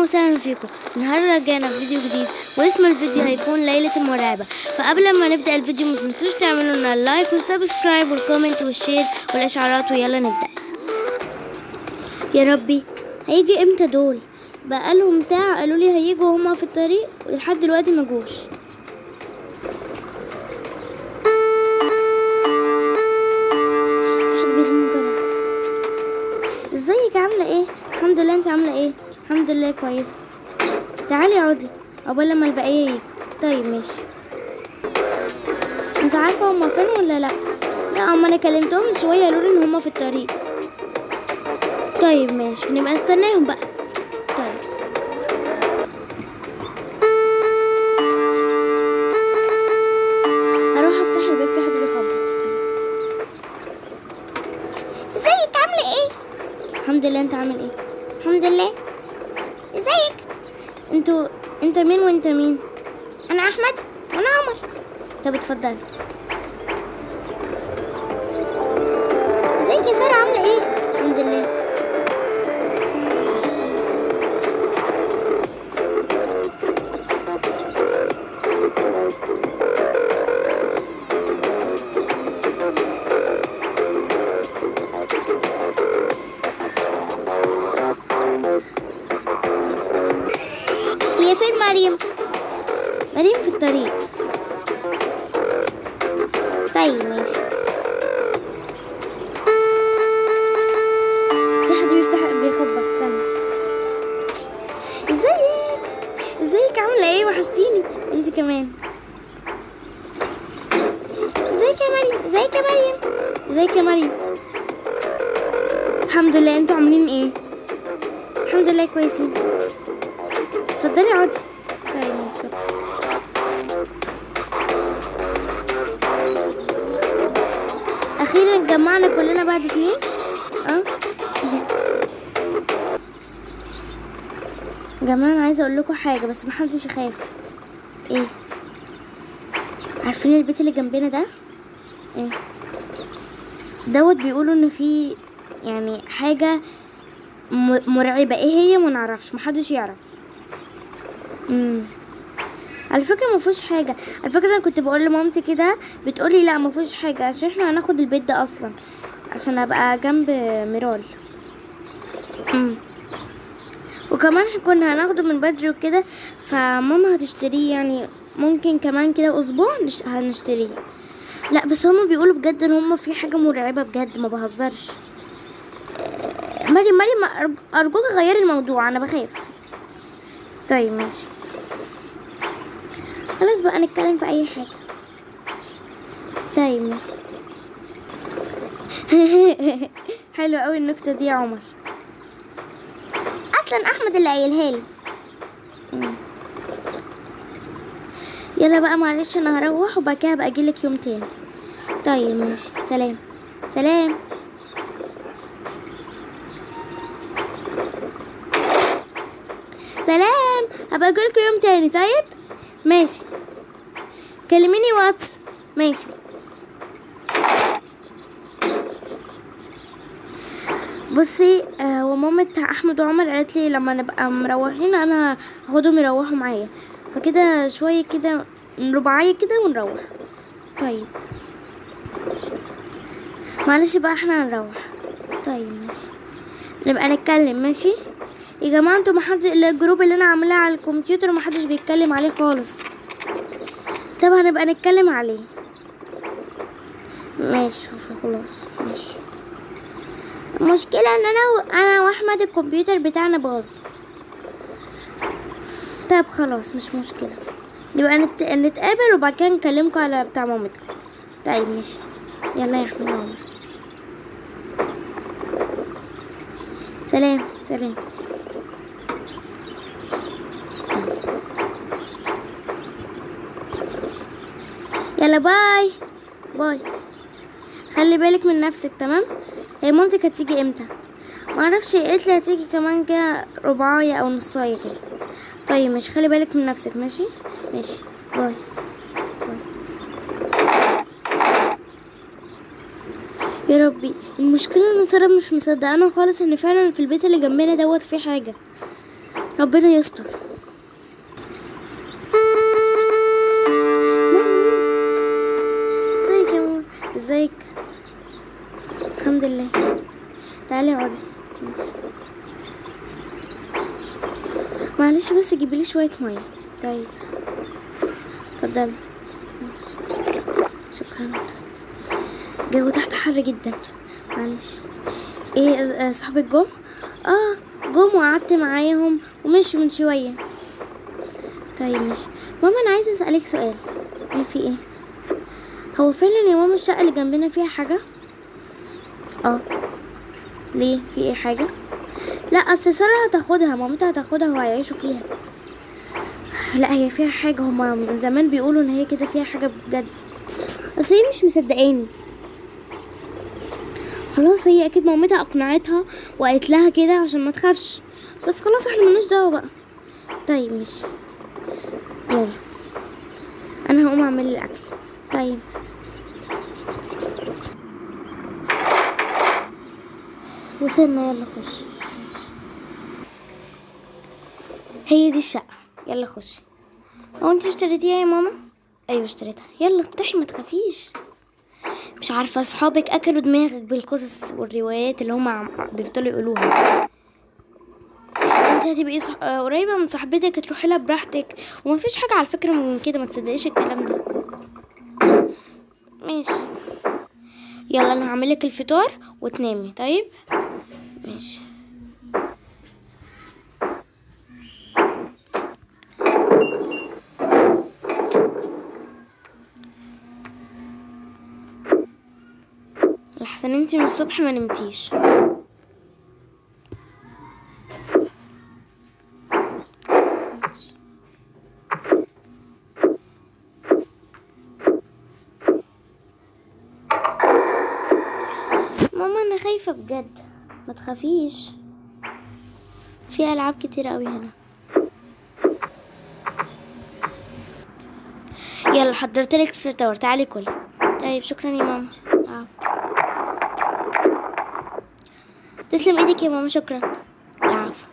وسهلا فيكم. النهارده رجعنا بفيديو جديد واسم الفيديو هيكون ليلة المرعبة فقبل ما نبدأ الفيديو ما تنسوش تعملوا لنا اللايك والسبسكرايب والكومنت والشير والإشعارات ويلا نبدأ. يا ربي هيجي إمتى دول؟ بقالهم ساعة قالوا لي هيجوا هما في الطريق ولحد دلوقتي ما جوش. الحمد لله كويسة. تعالي اقعدي عقبال لما البقية يجوا طيب ماشي. أنت عارفة هما فين ولا لأ؟ لأ هما أنا كلمتهم شوية قالوا لي إن هما في الطريق. طيب ماشي. نبقى نستناهم بقى. أنا أحمد وأنا عمر. طب اتفضل. إزيك يا سارة عاملة إيه؟ الحمد لله. أخيرا اتجمعنا كلنا بعد سنين آه. جماعة أنا عايزة أقول لكم حاجة بس محدش يخاف. إيه؟ عارفين البيت اللي جنبنا ده؟ إيه؟ دوت بيقولوا إن في يعني حاجة م- مرعبة. إيه هي؟ ما نعرفش محدش يعرف. امم على فكرة ما فيهوش حاجة. على فكرة أنا كنت بقول لمامتي كده بتقولي لا ما فيهوش حاجة عشان إحنا هناخد البيت ده أصلا عشان أبقى جنب ميرال. وكمان كنا هناخده من بدري وكده فماما هتشتريه يعني ممكن كمان كده أسبوع نش- هنشتريه. لا بس هما بيقولوا بجد إن هما في حاجة مرعبة بجد ما بهزرش. مريم مريم أرجوك غيري الموضوع أنا بخاف. طيب ماشي. خلاص بقى نتكلم في أي حاجة. طيب ماشي. حلو قوي النكتة دي يا عمر. أصلا أحمد اللي قايلها لي. يلا بقى معلش أنا هروح وبعد كده هبقى أجيلك يوم تاني. طيب ماشي. سلام. سلام. سلام. هبقى أجيلكوا يوم تاني. طيب؟ ماشي. كلميني واتس. ماشي. بصي آه ومامة أحمد وعمر قالت لي لما نبقى مروحين أنا هاخدهم يروحوا معايا. فكده شوية كده رباعية كده ونروح. طيب. معلش بقى إحنا هنروح. طيب ماشي. نبقى نتكلم ماشي؟ يا جماعة أنتوا محدش الجروب اللي أنا عاملاه على الكمبيوتر محدش بيتكلم عليه خالص. طب هنبقى نتكلم عليه. ماشي خلاص ماشي. المشكلة إن أنا و... أنا وأحمد الكمبيوتر بتاعنا باظ. طيب خلاص مش مشكلة. نبقى نت... نتقابل وبعد كده نكلمكم على بتاع مامتكم. طيب ماشي. يلا يا أحمد. سلام سلام. يلا باي. باي. خلي بالك من نفسك تمام؟ هي مامتك هتيجي إمتى؟ ما أعرفش قالت لي هتيجي كمان كده ربعايه أو نصاية كده. طيب ماشي. خلي بالك من نفسك ماشي؟ ماشي. باي. يا ربي المشكلة إن سارة مش مصدقانا خالص إن فعلا في البيت اللي جنبنا دوت في حاجة. ربنا يستر. لي شوية مية. طيب. ماشي. شكرا. الجو تحت حر جدا. معلش. إيه آه، صحابك جم آه جم وقعدت معاهم ومشوا من شوية. طيب ماشي. ماما أنا عايزة أسألك سؤال. إيه في إيه؟ هو فعلا يا ماما الشقة اللي جنبنا فيها حاجة؟ آه. ليه؟ في إيه حاجة؟ لا أصل سارة هتاخدها. مامتها هتاخدها وهيعيشوا فيها. لا هي فيها حاجة. هما من زمان بيقولوا إن هي كده فيها حاجة بجد. بس هي مش مصدقاني. خلاص هي أكيد مامتها أقنعتها وقالت لها كده عشان ما تخافش. بس خلاص إحنا ملناش دعوة بقى. طيب ماشي. يلا. أنا هقوم أعمل الأكل. طيب. وصلنا يلا خش. هي دي الشقة. يلا خشي هو أنت اشتريتيها يا ماما؟ أيوه اشتريتها. يلا افتحي ما تخافيش. مش عارفة أصحابك أكلوا دماغك بالقصص والروايات اللي هما بيفضلوا يقولوها. أنت هتبقي صح... قريبة من صاحبتك تروحي لها براحتك. ومفيش حاجة على فكرة من كده ما تصدقيش الكلام ده. ماشي. يلا أنا هعملك الفطار وتنامي طيب؟ ماشي. لحسن انتي من الصبح ما نمتيش. ماما أنا خايفة بجد. ما تخافيش. في ألعاب كتير قوي هنا. يلا حضرت لك فطار تعالي كلي طيب شكرا يا ماما العفو تسلم إيدك يا ماما شكرا. العفو.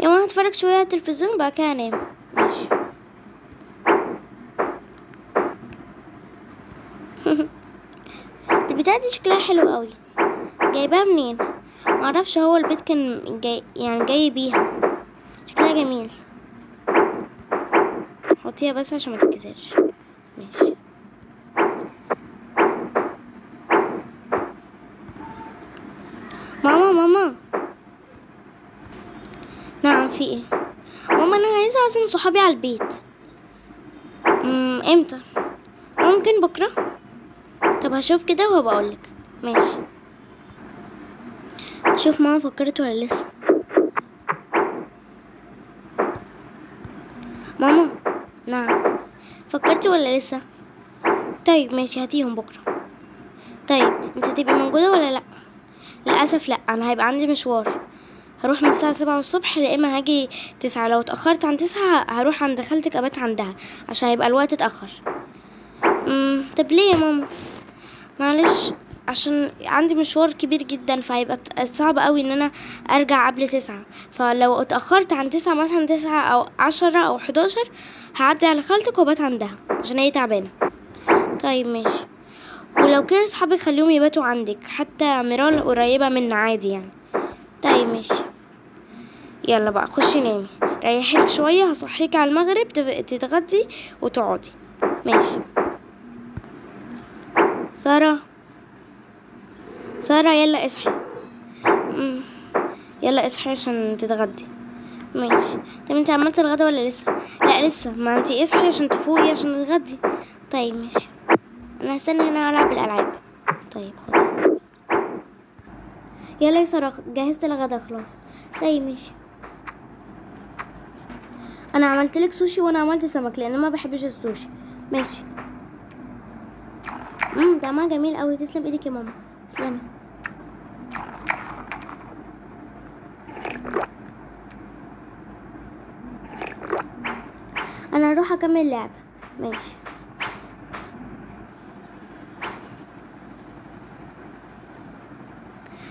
يا ماما هتفرج شوية على التلفزيون وبعد كده انام ماشي. البتاعة دي شكلها حلو قوي. جايباها منين؟ معرفش هو البيت كان جاي يعني جاي بيها. شكلها جميل. حطيها بس عشان ما تتكسرش ماشي ماما ماما نعم في إيه؟ ماما أنا عايزة اعزم صحابي على البيت. إمتى؟ ممكن بكرة؟ طب هشوف كده وهبقى اقولك. ماشي. شوف ماما فكرت ولا لسه. ماما نعم. فكرتي ولا لسه؟ طيب ماشي هاتيهم بكرة. طيب انت هتبقي موجودة ولا لا؟ للأسف لا أنا هيبقى عندي مشوار. هروح من الساعة سبعة الصبح يا إما هاجي تسعة. لو اتأخرت عن تسعة هروح عند خالتك أبات عندها عشان يبقى الوقت اتأخر. مم. طب ليه يا ماما؟ معلش عشان عندي مشوار كبير جدا فهيبقى صعب قوي إن أنا أرجع قبل تسعة. فلو اتأخرت عن تسعة مثلا تسعة أو عشرة أو حداشر هعدي على خالتك وبات عندها عشان هي تعبانة. طيب ماشي. ولو كده صحابك خليهم يباتوا عندك حتى ميرال قريبة منا عادي يعني. طيب ماشي. يلا بقى خشي نامي. ريحيلك شوية هصحيك على المغرب تتغدي وتقعدي. ماشي. سارة. سارة يلا اصحي. يلا اصحي عشان تتغدي. ماشي. طب انت عملتي الغدا ولا لسه؟ لا لسه. ما انت اصحي عشان تفوقي عشان تتغدي. طيب ماشي. أنا هستنى هنا العب الالعاب طيب خدي يلا يا سارة جهزت الغدا خلاص. طيب ماشي. أنا عملت لك سوشي وأنا عملت سمك لأن ما بحبش السوشي. ماشي. امم طعمها جميل قوي. تسلم إيدك يا ماما. تسلمي. أنا هروح اكمل لعب. ماشي.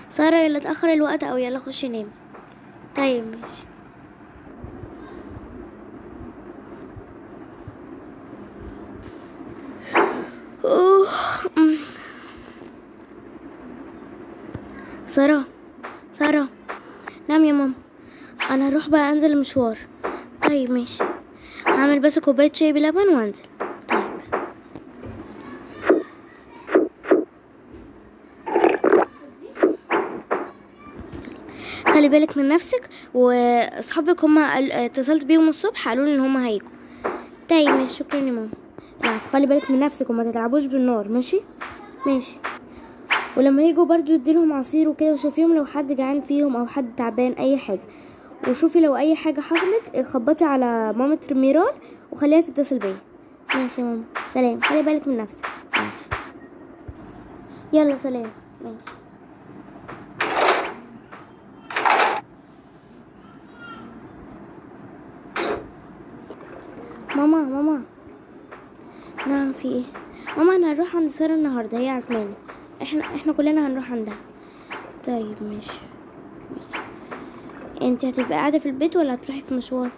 سارة يلا اتأخر الوقت أو يلا خش نام. طيب ماشي. سارة سارة نعم يا ماما. أنا هروح بقى أنزل مشوار طيب ماشي. هعمل بس كوباية شاي بلبن وأنزل. طيب. خلي بالك من نفسك وأصحابك هما اتصلت بيهم الصبح قالوا لي إن هما هيجوا. طيب ماشي شكرا يا ماما. العفو خلي بالك من نفسك وما تتعبوش بالنار. ماشي؟ ماشي. ولما يجوا برضو اديلهم عصير وكده وشوفيهم لو حد جعان فيهم أو حد تعبان أي حاجة. وشوفي لو أي حاجة حصلت خبطي على مامة ميرال وخليها تتصل بيا. ماشي يا ماما. سلام. خلي بالك من نفسك. ماشي. يلا سلام. ماشي. ماما ماما. نعم في إيه؟ ماما أنا هنروح عند سارة النهارده. هي عزماني إحنا إحنا كلنا هنروح عندها. طيب ماشي انت هتبقى قاعدة في البيت ولا هتروحي في مشوار؟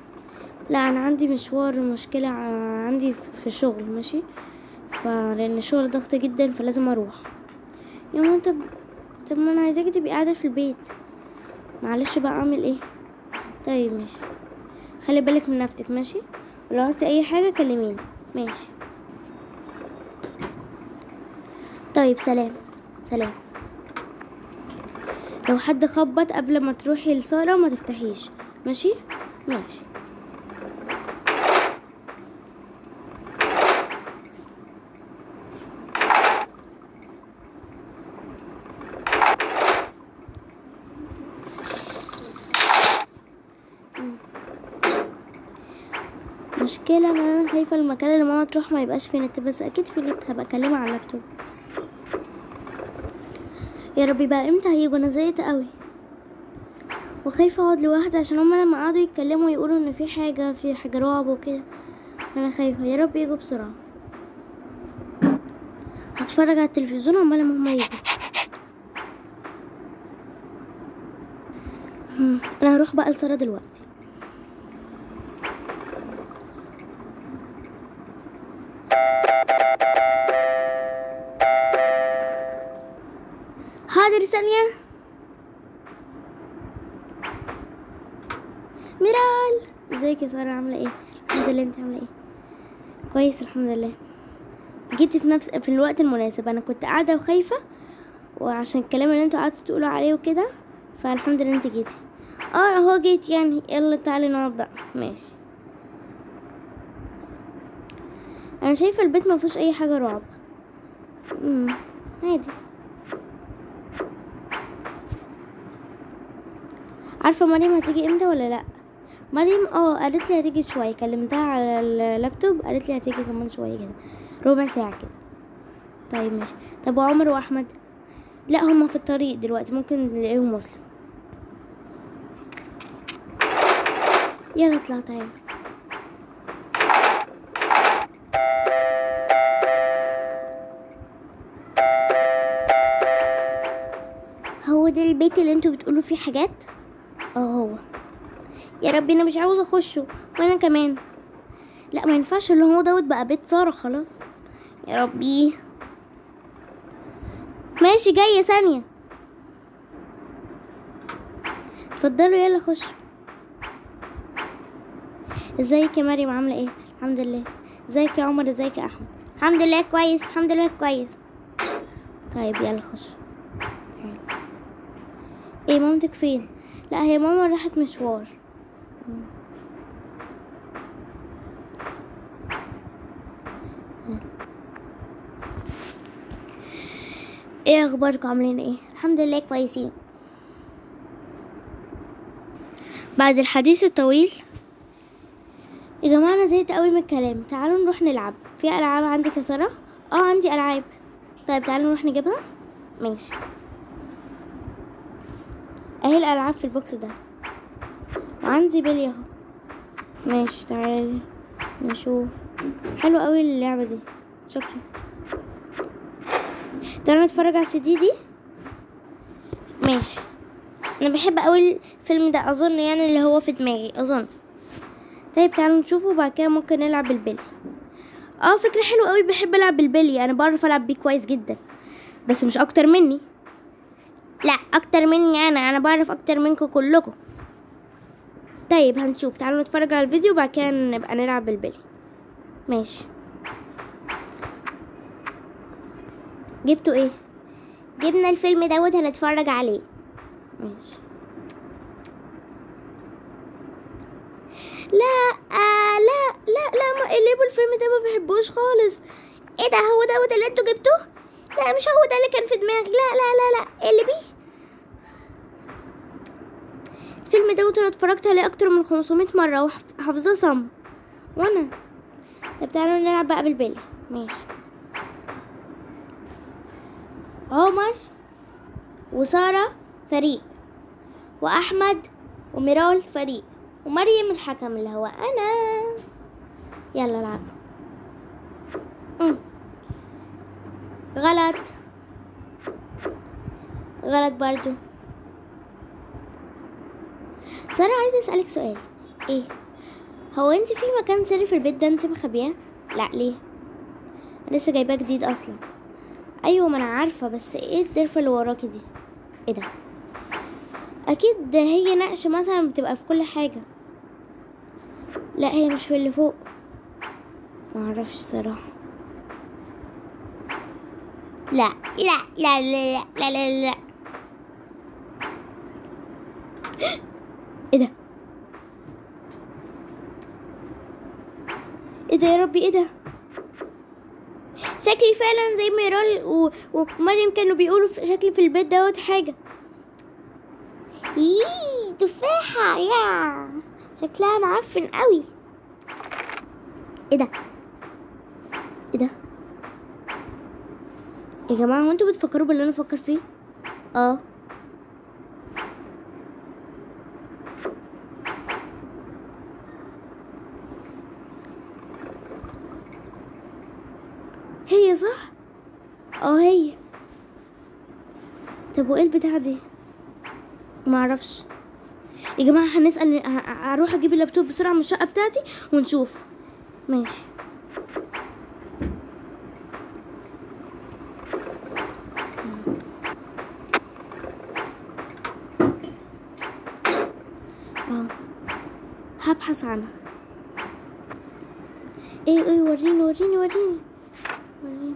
لا أنا عندي مشوار مشكله ع- عندي في الشغل ماشي؟ فلان الشغل ضغط جدا فلازم أروح. يا ماما طب طب ما أنا عايزاكي تبقي قاعدة في البيت. معلش بقى أعمل إيه؟ طيب ماشي. خلي بالك من نفسك ماشي؟ ولو عاوزتي أي حاجة كلميني. ماشي. طيب سلام. سلام. لو حد خبط قبل ما تروحي لسارة ما تفتحيش. ماشي؟ ماشي. مشكلة إن أنا خايفة المكان اللي ماما تروح ما يبقاش فيه نت بس أكيد في نت. هبقى أكلمها على اللابتوب. ربي بقى إمتى هيجوا؟ أنا زهقت قوي. وخايفة أقعد لوحدي عشان هما لما قعدوا يتكلموا يقولوا إن في حاجة في حاجة رعب وكده. أنا خايفة. يا رب يجوا بسرعة. هتفرج على التلفزيون عمال ما هما يجوا. أنا هروح بقى لسارة دلوقتي. حاضر ثانية. ميرال ازيك يا سارة؟ عاملة إيه؟ الحمد لله انت عاملة إيه؟ كويس الحمد لله. جيتي في نفس في الوقت المناسب. أنا كنت قاعدة وخايفة وعشان الكلام اللي أنتوا قعدتوا تقولوا عليه وكده فالحمد لله انت جيتي. آه اهو جيت يعني. يلا تعالي نقعد بقى. ماشي. أنا شايفة البيت ما فيهوش أي حاجة رعب. امم عادي. عارفة مريم هتيجي إمتى ولا لأ؟ مريم آه قالت لي هتيجي شوية. كلمتها على اللابتوب قالت لي هتيجي كمان شوية كده ربع ساعة كده. طيب ماشي. طب وعمر وأحمد؟ لأ هما في الطريق دلوقتي ممكن نلاقيهم وصلوا يلا اطلع تعالى هو ده البيت اللي أنتوا بتقولوا فيه حاجات؟ آه هو. يا ربي أنا مش عاوزه أخشه وأنا كمان. لا ما ينفعش اللي هو دوت بقى بيت سارة خلاص. يا ربي. ماشي جاية ثانية. اتفضلوا يلا خش. إزيك يا مريم؟ عاملة إيه؟ الحمد لله. إزيك يا عمر؟ إزيك يا أحمد؟ الحمد لله كويس الحمد لله كويس. طيب يلا خش. إيه مامتك فين؟ لا هي ماما راحت مشوار. إيه اخباركم؟ عاملين إيه؟ الحمد لله كويسين. بعد الحديث الطويل. يا جماعة أنا زهقت قوي من الكلام. تعالوا نروح نلعب. في ألعاب عندك يا سارة؟ آه عندي ألعاب. طيب تعالوا نروح نجيبها. ماشي. اهي الألعاب في ال box ده. وعندي بلي اهو. ماشي تعالي نشوف. حلو قوي اللعبة دي. شكرا. تعالوا نتفرج على السي دي دي. ماشي. أنا بحب قوي الفيلم ده أظن يعني اللي هو في دماغي أظن. طيب تعالوا نشوفه وبعد كده ممكن نلعب بالبلي آه فكرة حلوة قوي بحب ألعب بالبلي. أنا بعرف ألعب بيه كويس جدا بس مش أكتر مني. لا أكتر مني أنا. أنا بعرف أكتر منكم كلكم. طيب هنشوف. تعالوا نتفرج على الفيديو وبعد كده نبقى نلعب بالبلي. ماشي. جبتوا إيه؟ جبنا الفيلم دوت هنتفرج عليه. ماشي. لا آه لا لا لا ما قلبوا الفيلم ده ما بحبوش خالص. إيه ده؟ هو دوت اللي أنتوا جبتوه؟ لا مش هو ده اللي كان في دماغي لا لا لا لا. اللي بيه؟ الفيلم دوت أنا اتفرجت عليه أكتر من 500 مرة وحافظاه صم. وأنا. طب تعالوا نلعب بقى بالبلي ماشي. عمر وسارة فريق. وأحمد وميرال فريق. ومريم الحكم اللي هو أنا. يلا العب. غلط. غلط برضو. سارة عايزة أسألك سؤال. إيه؟ هو أنت في مكان سري في البيت ده أنت مخبياه؟ لأ ليه؟ لسه جايباه جديد أصلا. أيوه ما أنا عارفة بس إيه الدرفة اللي وراكي دي؟ إيه ده؟ أكيد ده هي نقش مثلا بتبقى في كل حاجة. لأ هي مش في اللي فوق. ما أعرفش صراحة. لأ لأ لأ لأ لأ لأ لأ. إيه ده؟ إيه ده يا ربي؟ إيه ده؟ شكلي فعلا زي ميرال و... ومريم كانوا بيقولوا في شكلي في البيت دوت حاجة. يي تفاحة يا! شكلها معفن قوي. إيه ده؟ إيه ده؟ يا جماعة هو أنتوا بتفكروا باللي أنا بفكر فيه؟ آه هي صح آه هي طب وإيه البتاعة دي؟ معرفش يا جماعة هنسأل ه- ه- هروح أجيب اللابتوب بسرعة من الشقة بتاعتي ونشوف. ماشي. آه. هبحث عنها. إيه إيه وريني وريني وريني. وريني.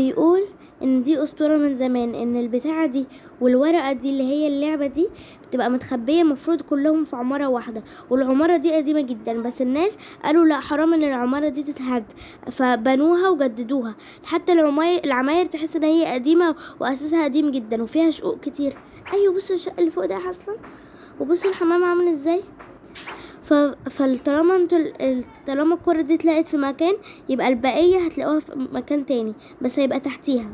بيقول إن دي أسطورة من زمان إن البتاعة دي والورقة دي اللي هي اللعبة دي بتبقى متخبية المفروض كلهم في عمارة واحدة والعمارة دي قديمة جدا بس الناس قالوا لا حرام إن العمارة دي تتهد فبنوها وجددوها. حتى العماير تحس إن هي قديمة وأساسها قديم جدا وفيها شقوق كتير. أيوه بصوا الشقة اللي فوق ده أصلا. وبصوا الحمام عامل إزاي. فطالما أنتوا ال- ال- طالما الكرة دي اتلقت في مكان يبقى البقية هتلاقوها في مكان تاني بس هيبقى تحتيها.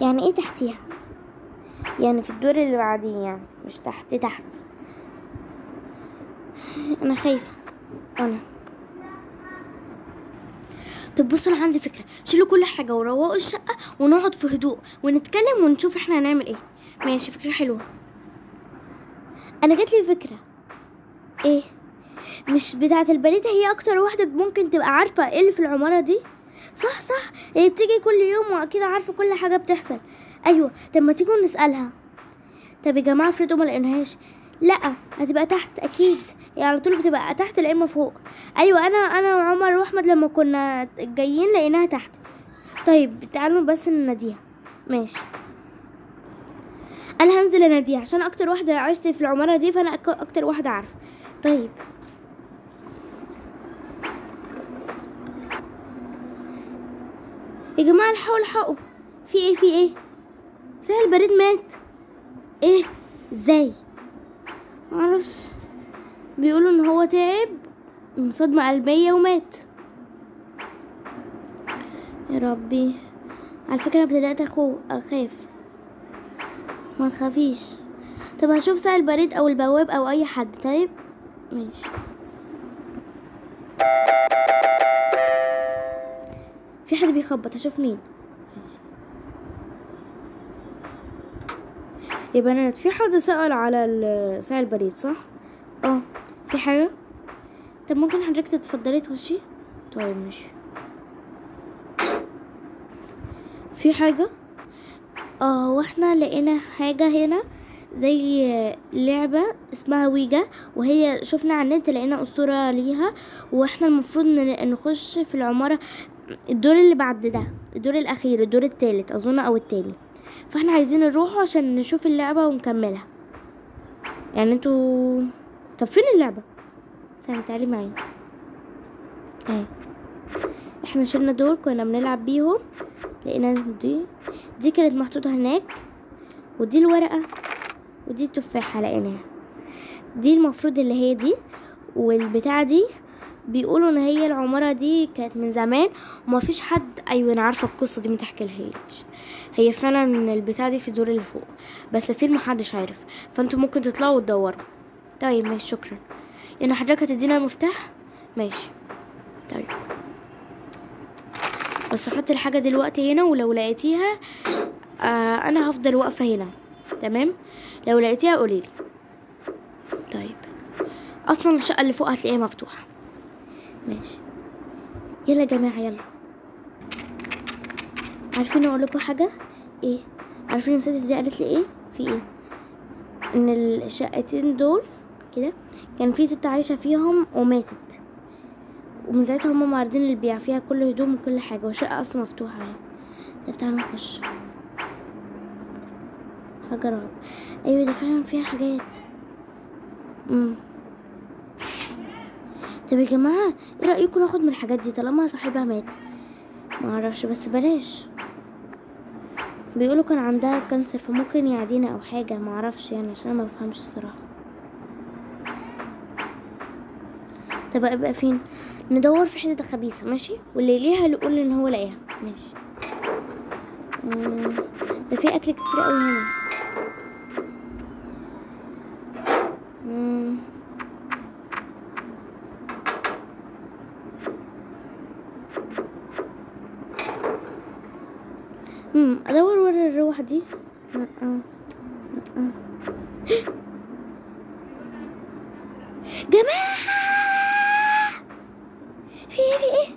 يعني إيه تحتيها؟ يعني في الدور اللي بعديه يعني مش تحت تحت. أنا خايفة. أنا. طب بصوا أنا عندي فكرة. شيلوا كل حاجة وروقوا الشقة ونقعد في هدوء ونتكلم ونشوف إحنا هنعمل إيه. ماشي فكرة حلوة. أنا جات لي فكرة. إيه؟ مش بتاعة البريد؟ هي أكتر واحدة ممكن تبقى عارفة إيه اللي في العمارة دي؟ صح صح. هي بتيجي كل يوم وأكيد عارفة كل حاجة بتحصل. أيوه. طب ما تيجوا نسألها. طب يا جماعة افرضوا ما لقيناهاش. لأ هتبقى تحت أكيد. هي على طول بتبقى تحت لا إما فوق. أيوه أنا أنا وعمر وأحمد لما كنا جايين لقيناها تحت. طيب تعالوا بس نناديها. ماشي. أنا هنزل اناديها عشان أكتر واحدة عشت في العمارة دي فأنا أكتر واحدة عارفه طيب. يا جماعة الحقوا الحقوا. في إيه؟ في إيه؟ سهل البريد مات. إيه؟ إزاي؟ معرفش. بيقولوا إن هو تعب من صدمة قلبية ومات. يا ربي. على فكرة أنا ابتدأت اخو أخاف. ما تخافيش طب هشوف ساعة البريد أو البواب أو أي حد طيب ماشي في حد بيخبط أشوف مين يا بنات في حد سأل على ساعة البريد صح؟ آه في حاجة؟ طب ممكن حضرتك تتفضلي تخشي؟ طيب ماشي في حاجة؟ آه وإحنا لقينا حاجة هنا زي لعبة اسمها ويجا وهي شفنا على النت لقينا أسطورة ليها وإحنا المفروض نخش في العمارة. الدور اللي بعد ده الدور الأخير الدور التالت أظن أو التاني. فاحنا عايزين نروح عشان نشوف اللعبة ونكملها. يعني أنتوا طب فين اللعبة؟ استنى تعالي معايا. اهي. إحنا شلنا دول كنا بنلعب بيهم. لقينا دي. دي كانت محطوطة هناك ودي الورقة ودي التفاحة لقيناها. دي المفروض اللي هي دي والبتاعة دي بيقولوا إن هي العمارة دي كانت من زمان وما فيش حد أيوه أنا عارفة القصة دي متحكيلهاش هي فعلا البتاعة دي في الدور اللي فوق بس فين محدش عارف فأنتوا ممكن تطلعوا وتدوروا. طيب ماشي شكرا. يعني حضرتك هتدينا المفتاح؟ ماشي. طيب. بس حطي الحاجة دلوقتي هنا ولو لقيتيها آه أنا هفضل واقفة هنا. تمام؟ لو لقيتيها قوليلي طيب. أصلا الشقة اللي فوق هتلاقيها مفتوحة. ماشي. يلا يا جماعة يلا. عارفين أقول لكم حاجة؟ إيه؟ عارفين الست دي قالت لي إيه؟ في إيه؟ إن الشقتين دول كده كان في ست عايشة فيهم وماتت. ومن ساعتها هما معرضين للبيع فيها كل هدوم وكل حاجة والشقة أصلا مفتوحة يعني. طب تعالوا نخش. حاجة رعب. أيوة ده فعلا فيها حاجات. امم طب يا جماعة إيه رأيكم ناخد من الحاجات دي؟ طالما صاحبها مات. ما أعرفش بس بلاش. بيقولوا كان عندها كانسر فممكن يعدينا أو حاجة. ما أعرفش يعني عشان أنا ما بفهمش الصراحة. طب أبقى فين؟ ندور في حتة خبيثة ماشي؟ واللي ليها يقول إن هو لاقيها ماشي. ده في أكل كتير قوي هنا. أدور ورا الروح دي. لا لا جماعة في إيه في إيه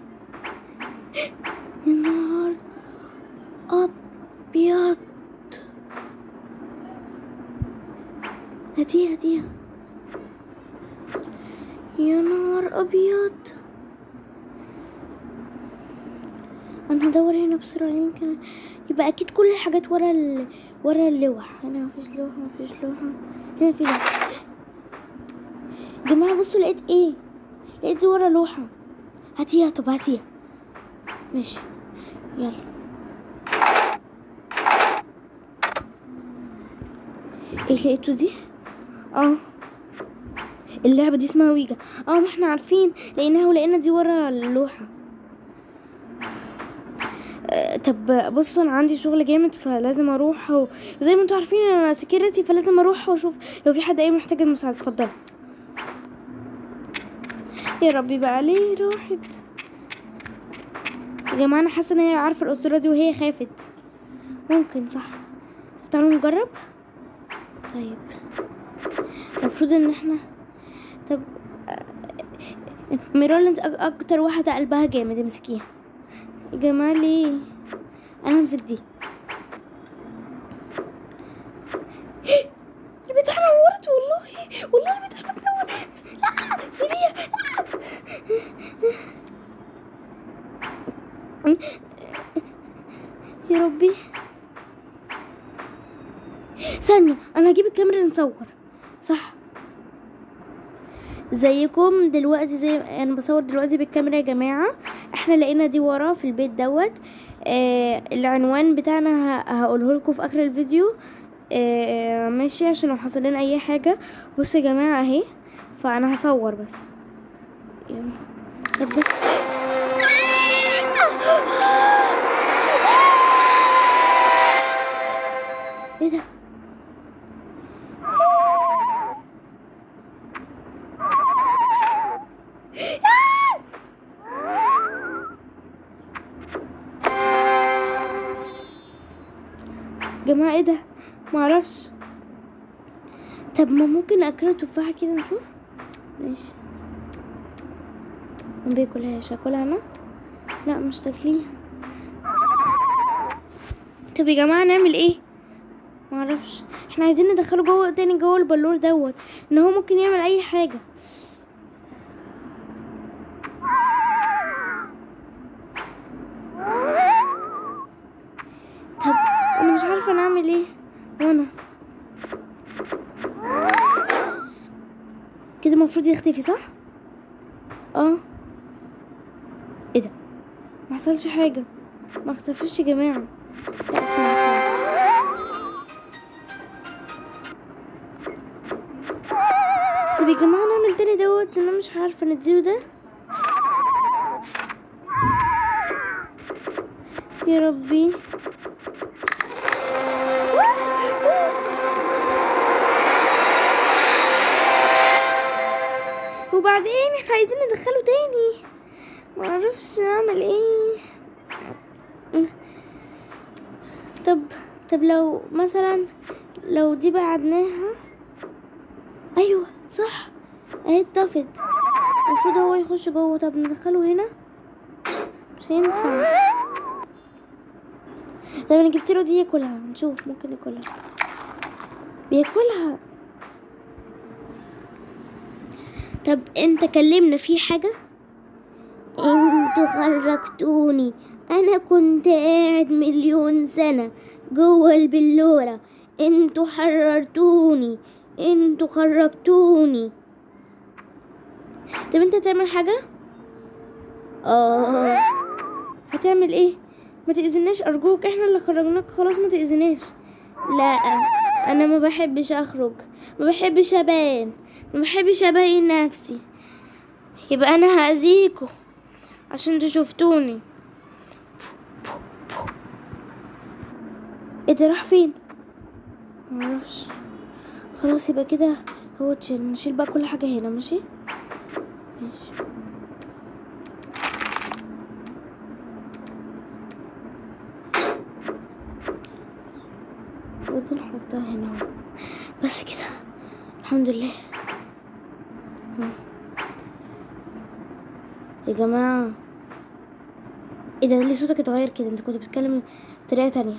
يا نهار ابيض هاتيها هاتيها يا نهار ابيض أنا هدور هنا يبقى أكيد كل الحاجات ورا ال... ورا اللوح هنا مفيش لوحة مفيش لوحة. هنا في لوحة. جماعة بصوا لقيت إيه؟ لقيت دي ورا لوحة. هاتيها. طب هاتيها. ماشي. يلا. إيه لقيتوا دي؟ آه. اللعبة دي اسمها ويجا. آه ما إحنا عارفين. لقيناها ولقينا دي ورا اللوحة. طب بصوا أنا عندي شغل جامد فلازم أروح و... زي ما أنتوا عارفين أنا سكيورتي فلازم أروح وأشوف لو في حد أي محتاج المساعدة. اتفضل يا ربي بقى ليه راحت؟ يا جماعة أنا حاسة إن هي عارفة الاسطورة دي وهي خافت. ممكن صح. تعالوا نجرب. طيب. المفروض إن إحنا طب آه، ميرال انت أكتر واحدة قلبها جامد امسكيها. يا جماعة ليه أنا همسك دي. البتاع نورت والله. والله البتاع بتنور. لا سيبيها. لا. يا ربي. ثانية أنا هجيب الكاميرا نصور. صح. زيكم دلوقتي زي أنا بصور دلوقتي بالكاميرا يا جماعة. إحنا لقينا دي ورا في البيت دوت. آه العنوان بتاعنا هقوله لكم في آخر الفيديو. آه ماشي عشان لو حصل لنا أي حاجة. بصوا يا جماعة أهي. فأنا هصور بس. يلا. بس جماعة إيه ده؟ معرفش. طب ما ممكن اكله تفاحة كده نشوف؟ ماشي. ما بياكلهاش. اكلها أنا؟ لا مش تاكليها. طب يا جماعة نعمل إيه؟ معرفش. إحنا عايزين ندخله جوه تاني جوه البلور دوت ان هو ممكن يعمل أي حاجة. أنا مش عارفة نعمل إيه. وأنا كده المفروض يختفي صح؟ آه. إيه ده؟ ما حصلش حاجة. ما اختفش يا استنى طب يا جماعة نعمل تاني دوت؟ أنا مش عارفة نديله ده. يا ربي. عايزين ندخله تاني. معرفش نعمل إيه. طب طب لو مثلا لو دي بعدناها أيوه صح. أهي اتطفت. المفروض هو يخش جوه. طب ندخله هنا؟ مش هينفع. طب أنا جبت له دي ياكلها. نشوف ممكن ياكلها. بياكلها. طب انت كلمنا في حاجة؟ أنتوا خرجتوني أنا كنت قاعد مليون سنة جوه البلورة. أنتوا حررتوني أنتوا خرجتوني طب انت هتعمل حاجة؟ آه. هتعمل إيه؟ ما تأذناش أرجوك. إحنا اللي خرجناك. خلاص ما تأذناش. لا. أنا ما بحبش أخرج ما بحبش أبان ما بحبش أبين نفسي. يبقى أنا هأذيكوا عشان أنتوا شفتوني. إيه ده راح فين؟ معرفش. خلاص يبقى كده هو تشيل نشيل بقى كل حاجة هنا ماشي؟ ماشي. نحطها هنا. بس كده. الحمد لله. يا جماعة. إيه ده؟ ليه صوتك اتغير كده؟ انت كنت بتتكلم بطريقة تانية.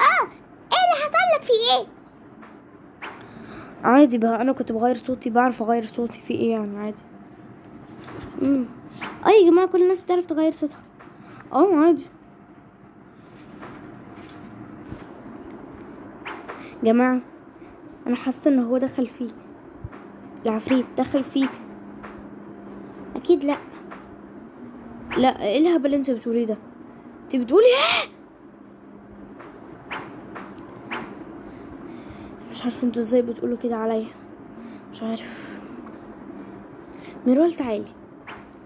آه! إيه اللي حصل لك؟ في إيه؟ عادي بقى. أنا كنت بغير صوتي. بعرف اغير صوتي. في إيه يعني؟ عادي. امم آه يا جماعة كل الناس بتعرف تغير صوتها. آه عادي. جماعة أنا حاسة إن هو دخل فيه. العفريت دخل فيه. أكيد لأ. لأ إيه الهبل اللي أنت بتقوليه ده؟ أنت بتقولي إيه؟ مش عارفة أنتوا إزاي بتقولوا كده عليا. مش عارف. ميرول تعالي.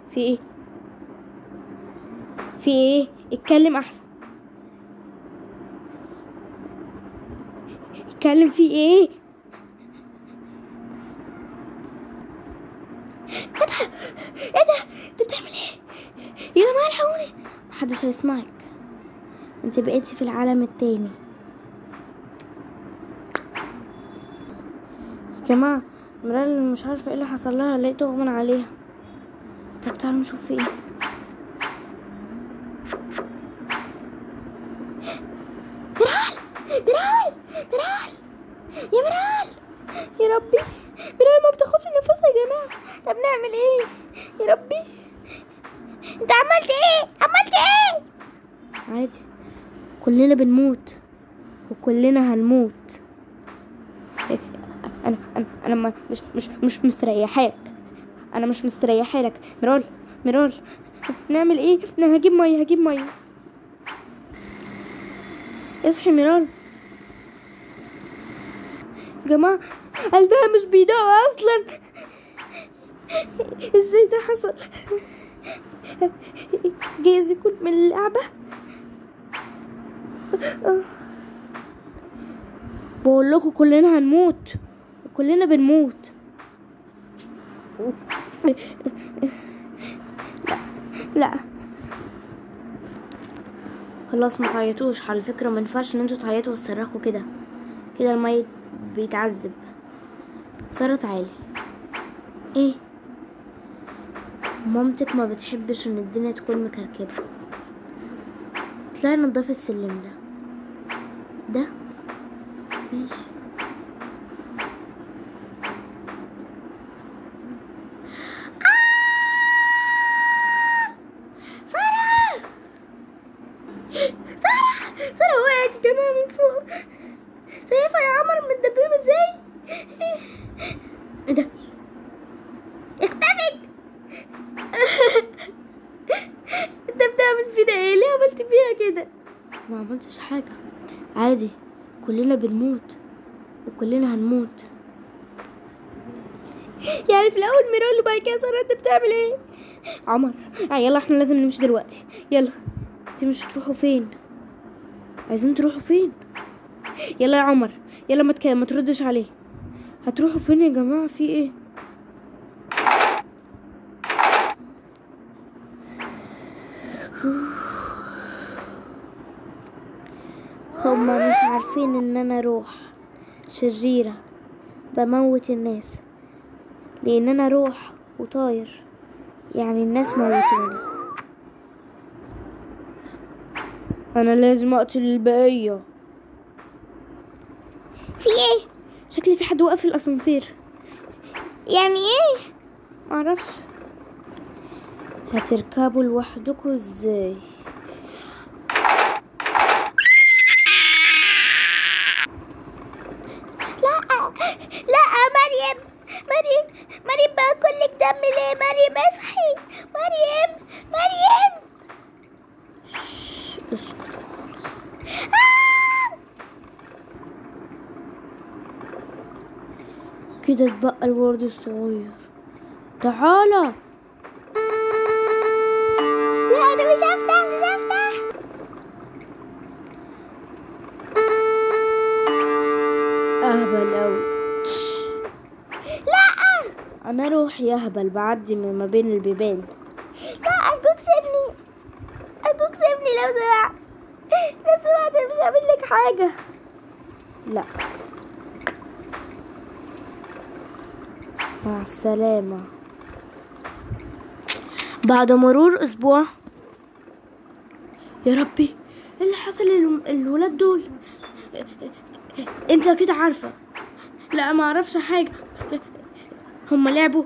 في إيه؟ في إيه؟ اتكلم أحسن. اتكلم في إيه؟ إيه ده؟ إيه ده؟ انت بتعمل إيه؟ يا جماعة الحقوني. محدش هيسمعك. انت بقيتي في العالم التاني. يا جماعة مرال مش عارفة إيه اللي حصل لها لقيته اغمى عليها. طب تعالوا نشوف في إيه ميرال ميرال ميرال يا ميرال يا ربي مرال ما بتاخدش نفسها يا جماعة طب نعمل إيه يا ربي انت عملت إيه عملت إيه عادي كلنا بنموت وكلنا هنموت. أنا أنا أنا مش مش مش مستريحاك. أنا مش مستريحالك ميرال ميرال نعمل إيه؟ أنا هجيب مية هجيب مية. اصحي ميرال جماعة قلبها مش بيدق أصلا. إزاي ده حصل؟ جايز يكون من اللعبة؟ بقول لكم كلنا هنموت. كلنا بنموت. لا. لا خلاص ما تعيطوش. على فكرة ما ينفعش إن أنتوا تعيطوا وتصرخوا كده. كده الميت بيتعذب. سارة تعالي إيه؟ مامتك ما بتحبش إن الدنيا تكون مكركبة. طلعي نضفي السلم ده. ده ماشي سارة سارة سارة وقعت يا جماعة من فوق شايفة يا عمر متدببة إزاي إيه ده اختفت انت بتعمل فينا إيه ليه عملت فيها كده ما عملتش حاجة عادي كلنا بنموت وكلنا هنموت. يعني في الأول ميرال وبعد كده سارة أنت بتعمل إيه؟ عمر آه، يلا إحنا لازم نمشي دلوقتي. يلا انتي مش تروحوا فين؟ عايزين تروحوا فين؟ يلا يا عمر يلا ما. ما تردش عليه. هتروحوا فين يا جماعة؟ في إيه؟ هما مش عارفين إن أنا روح شريرة بموت الناس. لأن أنا روح وطاير يعني الناس موتوني. أنا لازم أقتل البقية. في إيه؟ شكلي في حد واقف في الأسانسير. يعني إيه؟ معرفش. هتركبوا لوحدكوا إزاي لا لا مريم مريم مريم بقى كلك دم ليه مريم اصحي مريم مريم شش، اسكت خالص آه! كده اتبقى الورد الصغير. تعالى. لا أنا مش هفتح مش هفتح. أهبل أوي. لا. أنا روح يهبل بعدي من ما بين البيبان. لا أرجوك سيبني. أرجوك سيبني لو سمحت. لو سمحت أنا مش هعمل لك حاجة. لا. السلامة. بعد مرور أسبوع. يا ربي إيه اللي حصل الولاد دول؟ أنت أكيد عارفة. لا ما أعرفش حاجة. هم لعبوا.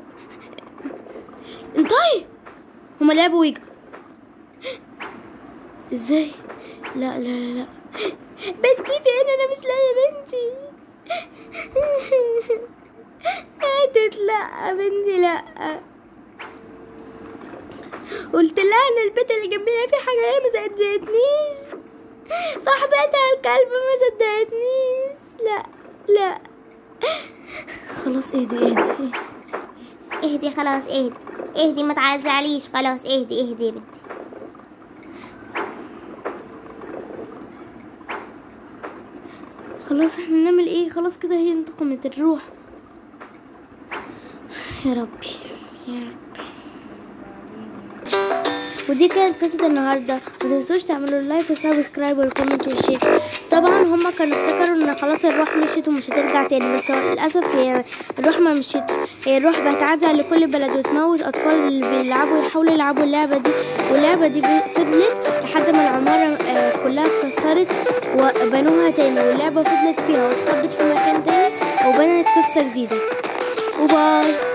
انتهي هم لعبوا ويجا. إزاي؟ لا لا لا لا. بنتي فين؟ أنا مش لاقية بنتي. لا بنتي لا. قلت لها إن البيت اللي جنبنا فيه حاجة هي ما صدقتنيش. صاحبتها الكلب ما صدقتنيش. لا لا. خلاص اهدي اهدي. اهدي خلاص اهدي. اهدي ما تعزعليش. خلاص اهدي اهدي بنتي. خلاص إحنا نعمل إيه؟ خلاص كده هي انتقمت الروح. يا ربي يا ربي. ودي كانت قصة النهاردة. ما تنسوش تعملوا like و subscribe وال comment وال share طبعا هما كانوا افتكروا إن خلاص الروح مشيت ومش هترجع تاني بس للأسف هي الروح ما مشيتش. هي الروح بتعدي على كل بلد وتموت أطفال اللي بيلعبوا يحاولوا يلعبوا اللعبة دي. واللعبة دي فضلت لحد ما العمارة آه، كلها اتكسرت وبنوها تاني. واللعبة فضلت فيها واتخبت في مكان تاني وبنت قصة جديدة. وباي.